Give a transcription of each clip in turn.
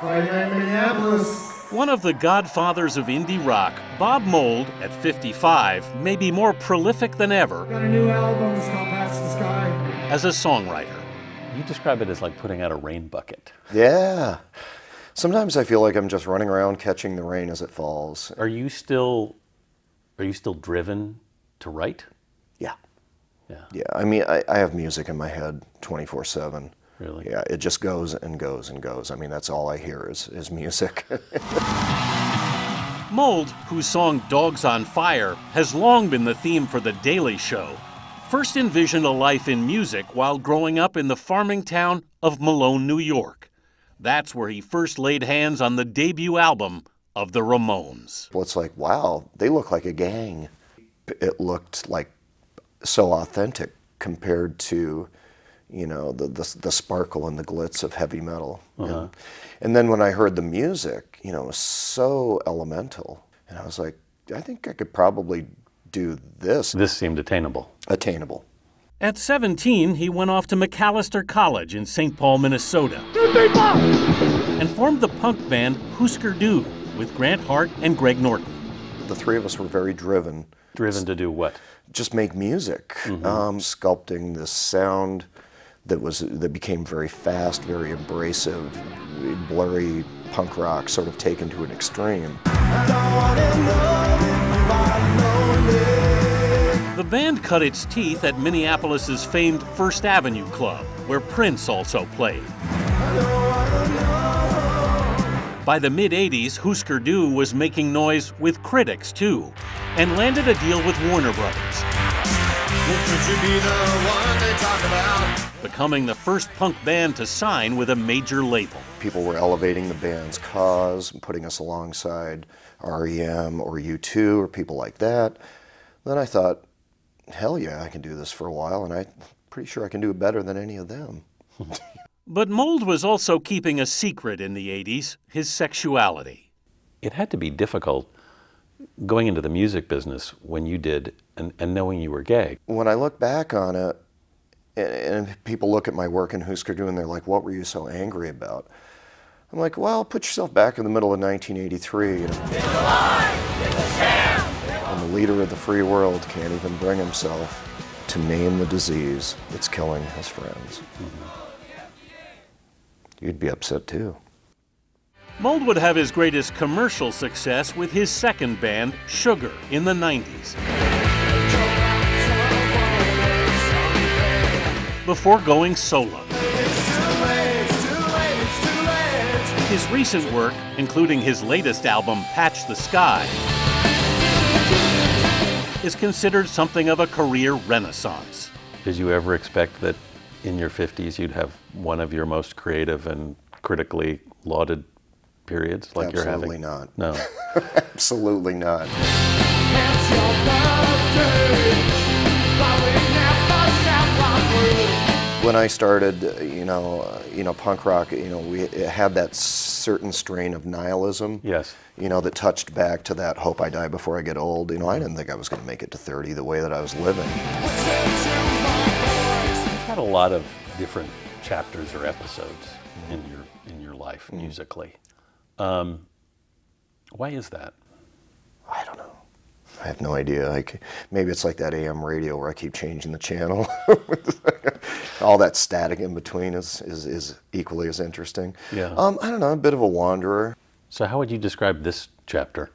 Friday Night Minneapolis. One of the godfathers of indie rock, Bob Mould, at 55, may be more prolific than ever Got a new album. It's called Patch the Sky. as a songwriter. You describe it as like putting out a rain bucket. Yeah. Sometimes I feel like I'm just running around catching the rain as it falls. Are you still are you still driven to write? Yeah. Yeah. Yeah. I mean, I, I have music in my head 24 7. Really? Yeah, it just goes and goes and goes. I mean, that's all I hear is, is music. Mould, whose song Dogs on Fire has long been the theme for The Daily Show, first envisioned a life in music while growing up in the farming town of Malone, New York. That's where he first laid hands on the debut album of the Ramones. well, it's like, wow, they look like a gang. It looked like so authentic compared to, you know, the, the, the sparkle and the glitz of heavy metal. And, and then when I heard the music, you know, it was so elemental. And I was like, I think I could probably do this This seemed attainable. attainable. At 17, he went off to Macalester College in St. Paul, Minnesota, and formed the punk band Hüsker Dü with Grant Hart and Greg Norton. The three of us were very driven. Driven to do what? just make music, um, sculpting this sound that was that became very fast, very abrasive, blurry punk rock, sort of taken to an extreme. The band cut its teeth at Minneapolis's famed First Avenue Club, where Prince also played. By the mid 80s, Hüsker Dü was making noise with critics too, and landed a deal with Warner Brothers, becoming the first punk band to sign with a major label. People were elevating the band's cause, and putting us alongside REM or U2 or people like that. Then I thought, hell yeah, I can do this for a while, and I'm pretty sure I can do it better than any of them. But Mould was also keeping a secret in the 80s his sexuality. It had to be difficult going into the music business when you did and, and knowing you were gay. when I look back on it, and, and people look at my work in Hüsker Dü and they're like, "What were you so angry about?" I'm like, "Well, put yourself back in the middle of 1983, you know, and the leader of the free world can't even bring himself to name the disease that's killing his friends. You'd be upset too." Mould would have his greatest commercial success with his second band, Sugar, in the 90s. Before going solo. His recent work, including his latest album, Patch the Sky, is considered something of a career renaissance. Did you ever expect that in your 50s you'd have one of your most creative and critically lauded periods like Absolutely you're having? Absolutely not. No. Absolutely not. When I started, you know, you know, punk rock, you know, we it had that certain strain of nihilism. Yes. You know, that touched back to that hope I die before I get old. You know, I didn't think I was going to make it to 30 the way that I was living. You've had a lot of different chapters or episodes in your in your life musically. Um, why is that? I don't know. I have no idea. Like maybe it's like that AM radio where I keep changing the channel. All that static in between is, is, is equally as interesting. Yeah. Um, I don't know, a bit of a wanderer. So how would you describe this chapter?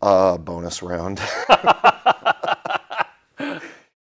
Uh, bonus round.